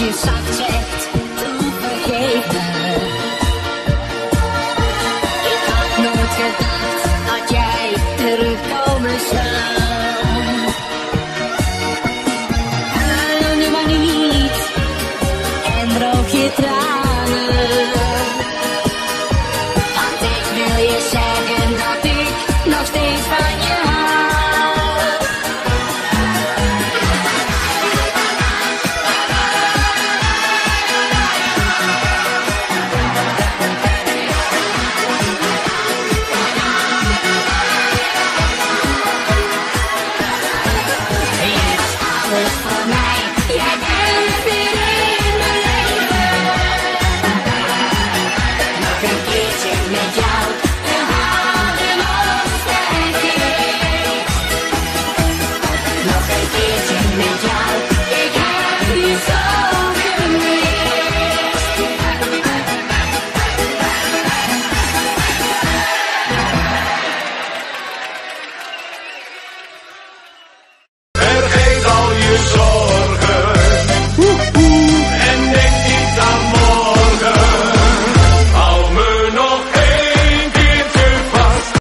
je zacht zegt te vergeten. Ik had nooit gedacht dat jij terugkomen zou. Huil nu maar niet en droog je tranen. Want ik wil je zeggen dat ik nog steeds van je hou.